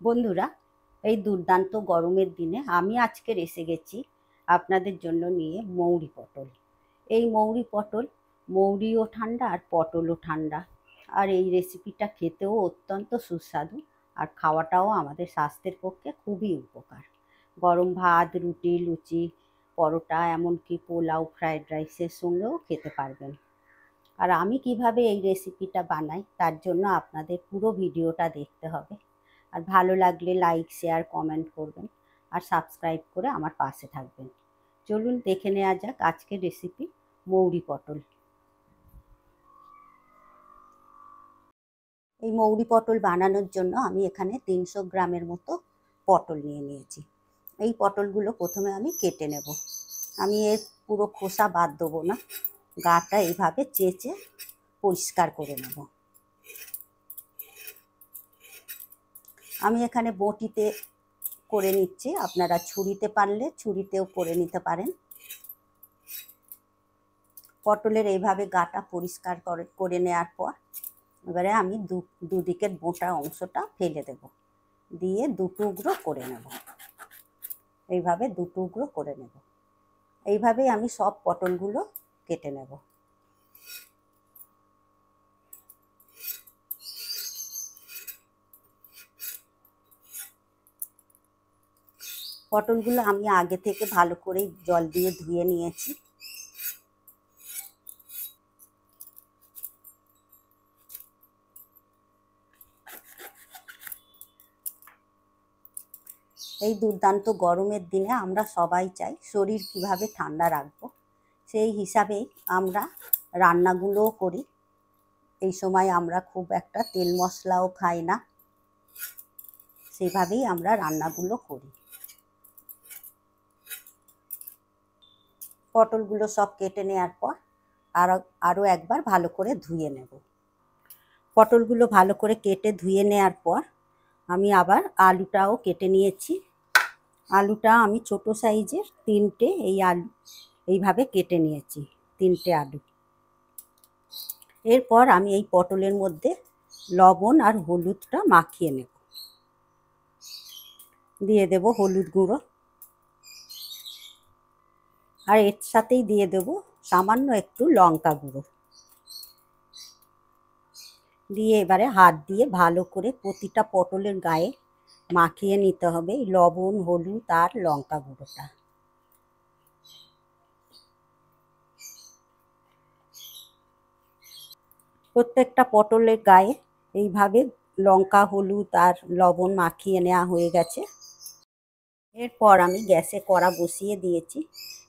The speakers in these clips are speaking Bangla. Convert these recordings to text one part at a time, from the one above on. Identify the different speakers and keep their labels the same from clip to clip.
Speaker 1: বন্ধুরা, এই দুর্দান্ত গরমের দিনে আমি আজকের এসে গেছি আপনাদের জন্য নিয়ে মৌরি পটল। এই মৌরি পটল, মৌরিও ঠান্ডা আর পটলও ঠান্ডা। আর এই রেসিপিটা খেতেও অত্যন্ত সুস্বাদু আর খাওয়াটাও আমাদের স্বাস্থ্যের পক্ষে খুবই উপকার। গরম ভাত, রুটি, লুচি, পরোটা, এমনকি পোলাও ফ্রায়েড রাইসের সঙ্গেও খেতে পারবেন। আর আমি কীভাবে এই রেসিপিটা বানাই, তার জন্য আপনাদের পুরো ভিডিওটা দেখতে হবে। আর ভালো লাগলে লাইক শেয়ার কমেন্ট করবেন আর সাবস্ক্রাইব করে আমার পাশে থাকবেন। চলুন দেখে নেওয়া যাক আজকের রেসিপি মৌরি পটল। এই মৌরি পটল বানানোর জন্য আমি এখানে তিনশো গ্রামের মতো পটল নিয়ে নিয়েছি। এই পটলগুলো প্রথমে আমি কেটে নেব। আমি এর পুরো খোসা বাদ দেবো না। গাটা এইভাবে চেঁচে পরিষ্কার করে নেব। আমি এখানে বটিতে করে নিচ্ছি। আপনারা ছুরিতে পারলে ছুরিতেও করে নিতে পারেন। পটলের এইভাবে গাটা পরিষ্কার করে করে নেওয়ার পর এবারে আমি দু, দুদিকের বোটা অংশটা ফেলে দেব। দিয়ে দু টুকরো করে নেব। এইভাবে দু টুকরো করে নেব। এইভাবেই আমি সব পটলগুলো কেটে নেব। পটলগুলো আমি আগে থেকে ভালো করে জল দিয়ে ধুয়ে নিয়েছি। এই দুর্দান্ত গরমের দিনে আমরা সবাই চাই শরীর কীভাবে ঠান্ডা রাখব, সেই হিসাবে আমরা রান্নাগুলোও করি। এই সময় আমরা খুব একটা তেল মশলাও খাই না, সেভাবেই আমরা রান্নাগুলো করি। পটলগুলো সব কেটে নেওয়ার পর আরও আরও একবার ভালো করে ধুয়ে নেব। পটলগুলো ভালো করে কেটে ধুয়ে নেওয়ার পর আমি আবার আলুটাও কেটে নিয়েছি। আলুটা আমি ছোট সাইজের তিনটে এই আলু, এইভাবে কেটে নিয়েছি, তিনটে আলু। এরপর আমি এই পটলের মধ্যে লবণ আর হলুদটা মাখিয়ে নেব। দিয়ে দেব হলুদ গুঁড়ো। আর এর সাথেই দিয়ে দেব সামান্য একটু লঙ্কা গুঁড়ো। দিয়ে এবারে হাত দিয়ে ভালো করে প্রতিটা পটলের গায়ে মাখিয়ে নিতে হবে লবণ, হলুদ আর লঙ্কা গুঁড়োটা। প্রত্যেকটা পটলের গায়ে এইভাবে লঙ্কা, হলুদ আর লবণ মাখিয়ে নেওয়া হয়ে গেছে। এরপর আমি গ্যাসে কড়া বসিয়ে দিয়েছি।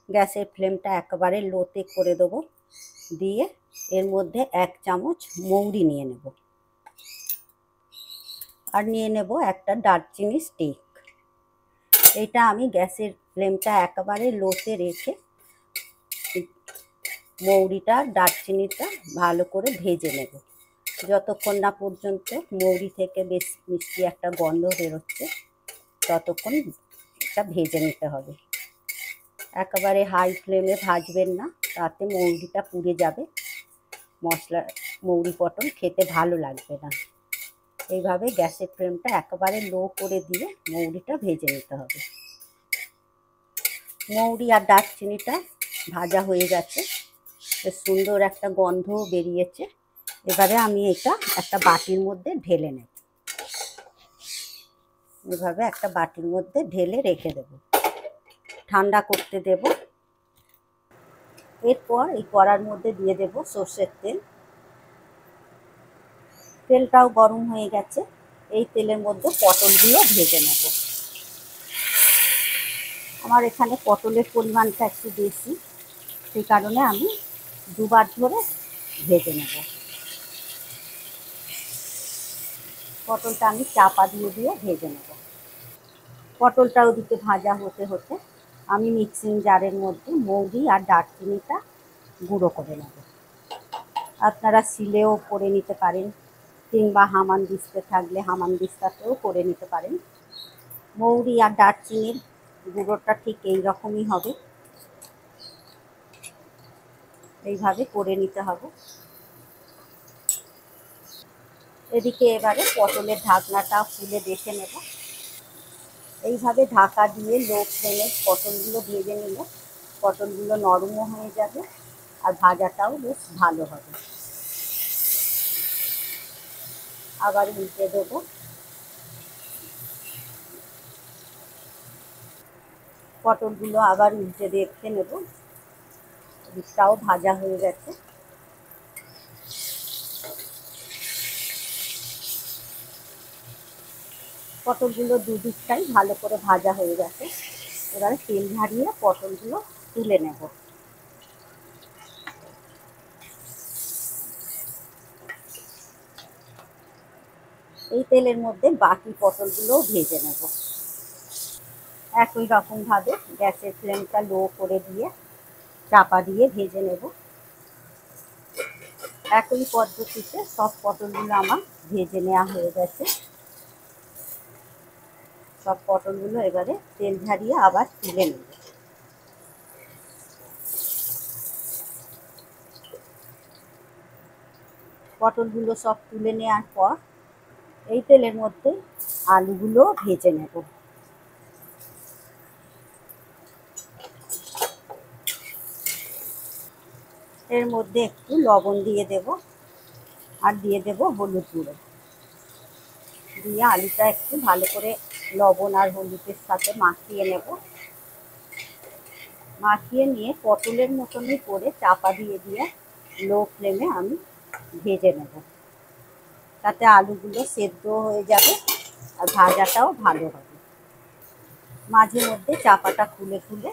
Speaker 1: গ্যাসের ফ্লেমটা একেবারে লোতে করে দেবো। দিয়ে এর মধ্যে এক চামচ মৌরি নিয়ে নেব। আর নিয়ে নেব একটা দারচিনি স্টিক। এটা আমি গ্যাসের ফ্লেমটা একেবারে লোতে রেখে মৌরিটা, দারচিনিটা ভালো করে ভেজে নেব। যতক্ষণ না পর্যন্ত মৌরি থেকে বেশ মিষ্টি একটা গন্ধ বেরোচ্ছে, ততক্ষণ এটা ভেজে নিতে হবে। একেবারে হাই ফ্লেমে ভাজবেন না, তাতে মৌরিটা পুড়ে যাবে। মশলা, মৌরি পটল খেতে ভালো লাগবে না। এইভাবে গ্যাসের ফ্লেমটা একেবারে লো করে দিয়ে মৌরিটা ভেজে নিতে হবে। মৌরি আর দারচিনিটা ভাজা হয়ে গেছে। সুন্দর একটা গন্ধ বেরিয়েছে। এবারে আমি এটা একটা বাটির মধ্যে ঢেলে নেব। এভাবে একটা বাটির মধ্যে ঢেলে রেখে দেব। ঠান্ডা করতে দেব। এরপর এই কড়ার মধ্যে দিয়ে দেব সর্ষের তেল। তেলটাও গরম হয়ে গেছে। এই তেলের মধ্যে পটলগুলো ভেজে নেব। আমার এখানে পটলের পরিমাণটা একটু বেশি, সেই কারণে আমি দুবার ধরে ভেজে নেব। পটলটা আমি চাপা দিয়ে দিয়ে ভেজে নেব। পটলটা ওদিকে ভাজা হতে হতে আমি মিক্সিং জারের মধ্যে মৌরি আর দারচিনিটা গুঁড়ো করে নেব। আপনারা শিলেও করে নিতে পারেন, কিংবা হামান দিস্তে থাকলে হামান দিস্তাতেও করে নিতে পারেন। মৌরি আর দারচিনির গুঁড়োটা ঠিক এই রকমই হবে। এইভাবে করে নিতে হবে। এদিকে এবারে পটলের ঢাকনাটা ফুলে দেখে নেব। এইভাবে ঢাকা দিয়ে লো ফ্লেমে পটলগুলো ভেজে নিলে। পটলগুলো নরমও হয়ে যাবে আর ভাজাটাও বেশ ভালো হবে। আবার উল্টে দেবো। পটলগুলো আবার উল্টে দেখে নেব। দিকটাও ভাজা হয়ে গেছে। পটলগুলো দুদিকটাই ভালো করে ভাজা হয়ে গেছে। এবারে তেল ঝারিয়ে পটলগুলো তুলে নেব। এই তেলের মধ্যে বাকি পটলগুলোও ভেজে নেব। একই রকমভাবে গ্যাসের ফ্লেমটা লো করে দিয়ে চাপা দিয়ে ভেজে নেব। একই পদ্ধতিতে সব পটলগুলো আমার ভেজে নেওয়া হয়ে গেছে। সব পটলগুলো এবারে তেল ঝারিয়ে আবার তুলে নেব। পটলগুলো সব তুলে নেওয়ার পর এই তেলের মধ্যে আলুগুলো ভেজে নেব। এর মধ্যে একটু লবণ দিয়ে দেব আর দিয়ে দেব হলুদ গুঁড়ো। দিয়ে আলুটা একটু ভালো করে লবণ আর হলুদের সাথে মাখিয়ে নেব। মাখিয়ে নিয়ে পটলের মতনই করে চাপা দিয়ে দিয়ে লো ফ্লেমে আমি ভেজে নেব। তাতে আলুগুলো সেদ্ধ হয়ে যাবে আর ভাজাটাও ভালো হবে। মাঝে মধ্যে চাপাটা খুলে খুলে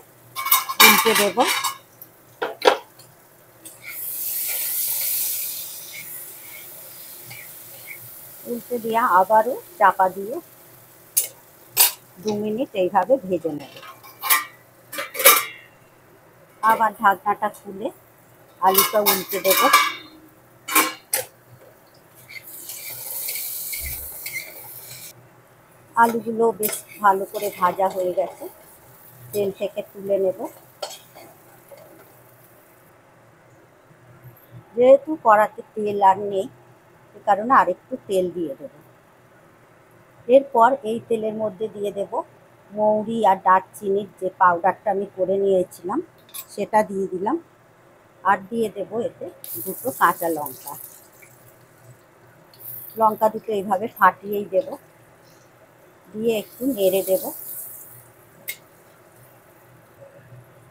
Speaker 1: উল্টে দেব। উল্টে দিয়ে আবারও চাপা দিয়ে দু মিনিট এইভাবে ভেজে নেব। আবার ঢাকনাটা খুলে আলুটা উল্টে দেব। আলুগুলো বেশ ভালো করে ভাজা হয়ে গেছে। তেল থেকে তুলে নেব। যেহেতু কড়াতে তেল আর নেই সে কারণে আরেকটু তেল দিয়ে দেব। এরপর এই তেলের মধ্যে দিয়ে দেব মৌরি আর দারচিনির যে পাউডারটা আমি করে নিয়েছিলাম, সেটা দিয়ে দিলাম। আর দিয়ে দেব এতে দুটো কাঁচা লঙ্কা। লঙ্কা দুটো এইভাবে ফাটিয়েই দেব। দিয়ে একটু নেড়ে দেব।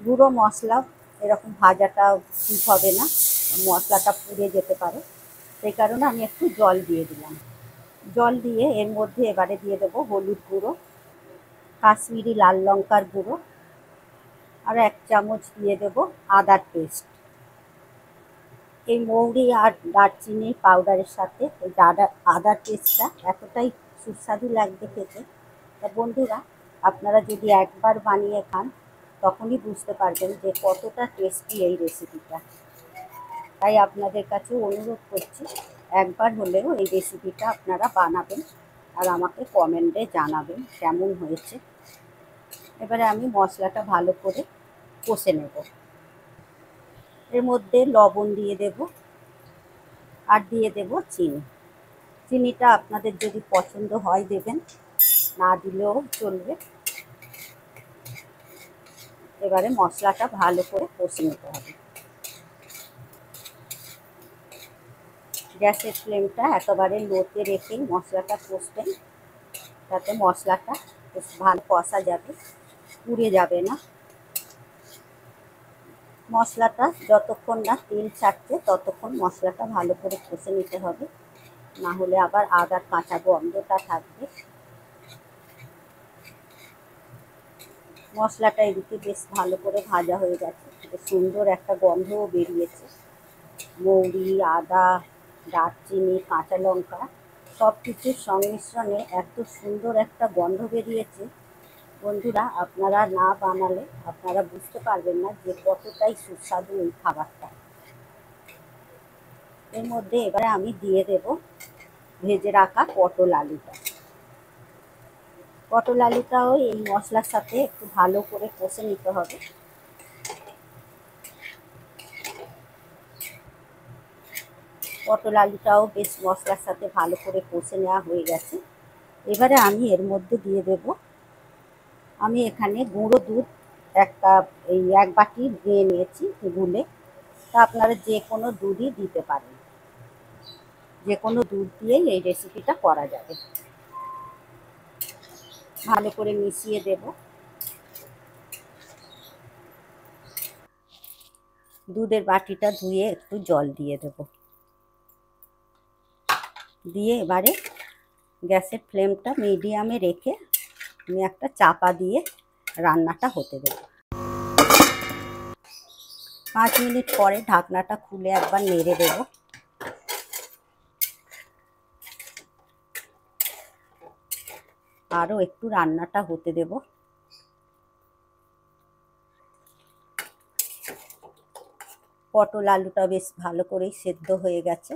Speaker 1: গুঁড়ো মশলা, এরকম ভাজাটা ঠিক হবে না, মশলাটা পুড়ে যেতে পারে। সেই কারণে আমি একটু জল দিয়ে দিলাম। জল দিয়ে এর মধ্যে এবারে দিয়ে দেবো হলুদ গুঁড়ো, কাশ্মীরি লাল লঙ্কার গুঁড়ো, আর এক চামচ দিয়ে দেব আদার পেস্ট। এই মৌরি আর দারচিনি পাউডারের সাথে এই আদা আদার পেস্টটা এতটাই সুস্বাদু লাগবে খেতে। তা বন্ধুরা, আপনারা যদি একবার বানিয়ে খান, তখনই বুঝতে পারবেন যে কতটা টেস্টি এই রেসিপিটা তাই আপনাদের কাছে অনুরোধ করছি একবার হলেও এই রেসিপিটা আপনারা বানাবেন আর আমাকে কমেন্টে জানাবেন কেমন হয়েছে। এবারে আমি মশলাটা ভালো করে কষে নেব। এর মধ্যে লবণ দিয়ে দেব আর দিয়ে দেব চিনি। চিনিটা আপনাদের যদি পছন্দ হয় দেবেন, না দিলেও চলবে। এবারে মশলাটা ভালো করে কষে নিতে হবে। গ্যাসের ফ্লেমটা একেবারে লোতে রেখেই মশলাটা কষবেন। তাতে মশলাটা বেশ ভালো কষা যাবে, পুড়ে যাবে না। মশলাটা যতক্ষণ না তেল ছাড়ছে, ততক্ষণ মশলাটা ভালো করে কষে নিতে হবে। না হলে আবার আদার কাঁচা গন্ধটা থাকবে। মশলাটা এদিকে বেশ ভালো করে ভাজা হয়ে গেছে। সুন্দর একটা গন্ধও বেরিয়েছে। মৌরি, আদা দারচিনি কাঁচা লঙ্কা সব কিছুর সংমিশ্রণে এত সুন্দর একটা গন্ধ বেরিয়েছে। বন্ধুরা, আপনারা না বানালে আপনারা বুঝতে পারবেন না যে কতটাই সুস্বাদু এই খাবারটা। এর মধ্যে এবারে আমি দিয়ে দেব ভেজে রাখা পটল আলুটা। পটল আলুটাও এই মশলার সাথে একটু ভালো করে কষে নিতে হবে। পটল আলুটাও বেশ মশলার সাথে ভালো করে কষে নেওয়া হয়ে গেছে। এবারে আমি এর মধ্যে দিয়ে দেব। আমি এখানে গুঁড়ো দুধ এক কাপ এই এক বাটি দিয়ে নিয়েছি গুলে। তা আপনারা যে কোনো দুধই দিতে পারেন। যে কোনো দুধ দিয়েই এই রেসিপিটা করা যাবে। ভালো করে মিশিয়ে দেব। দুধের বাটিটা ধুয়ে একটু জল দিয়ে দেব। দিয়ে এবারে গ্যাসের ফ্লেমটা মিডিয়ামে রেখে আমি একটা চাপা দিয়ে রান্নাটা হতে দেব। পাঁচ মিনিট পরে ঢাকনাটা খুলে একবার নেড়ে দেব। আরও একটু রান্নাটা হতে দেব। পটল আলুটা বেশ ভালো করেই সেদ্ধ হয়ে গেছে।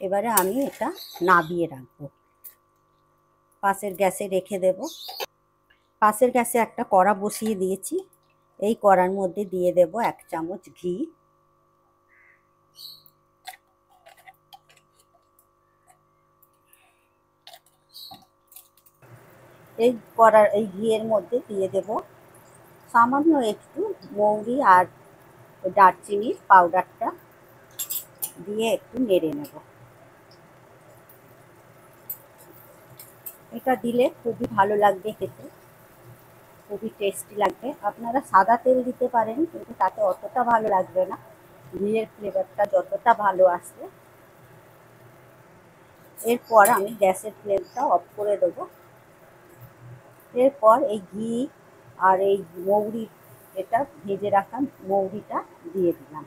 Speaker 1: এবারে আমি এটা নাবিয়ে রাখব। পাশের গ্যাসে রেখে দেব। পাশের গ্যাসে একটা কড়া বসিয়ে দিয়েছি। এই কড়ার মধ্যে দিয়ে দেব এক চামচ ঘি। এই কড়ার, এই ঘিয়ের মধ্যে দিয়ে দেব সামান্য একটু মৌরি আর দারচিনির পাউডারটা দিয়ে একটু নেড়ে নেব। এটা দিলে খুবই ভালো লাগবে খেতে। খুবই টেস্টি লাগবে। আপনারা সাদা তেল দিতে পারেন, কিন্তু তাতে অতটা ভালো লাগবে না। ঘিয়ের ফ্লেভারটা যতটা ভালো আসবে। এরপর আমি গ্যাসের ফ্লেমটা অফ করে দেবো। এরপর এই ঘি আর এই মৌরি, এটা ভেজে রাখা মৌরিটা দিয়ে দিলাম।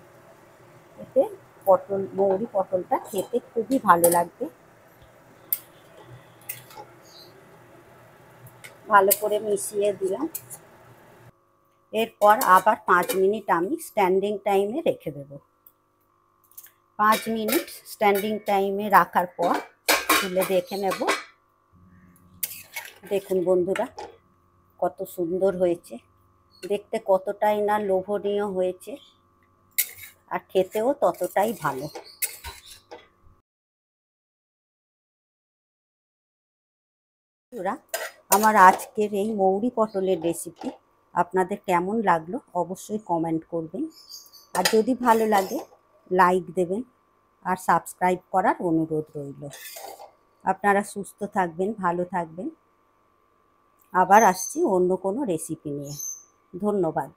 Speaker 1: এতে পটল, মৌরি পটলটা খেতে খুবই ভালো লাগবে। ভালো করে মিশিয়ে দিলাম। এরপর আবার পাঁচ মিনিট আমি স্ট্যান্ডিং টাইমে রেখে দেব। পাঁচ মিনিট স্ট্যান্ডিং টাইমে রাখার পর তুলে দেখে নেব। দেখুন বন্ধুরা, কত সুন্দর হয়েছে। দেখতে কতটাই না লোভনীয় হয়েছে। আর খেতেও ততটাই ভালো। আমার আজকের এই মৌরি পটলের রেসিপি আপনাদের কেমন লাগল অবশ্যই কমেন্ট করবেন। আর যদি ভালো লাগে লাইক দেবেন আর সাবস্ক্রাইব করার অনুরোধ রইল। আপনারা সুস্থ থাকবেন, ভালো থাকবেন। আবার আসছি অন্য কোনো রেসিপি নিয়ে। ধন্যবাদ।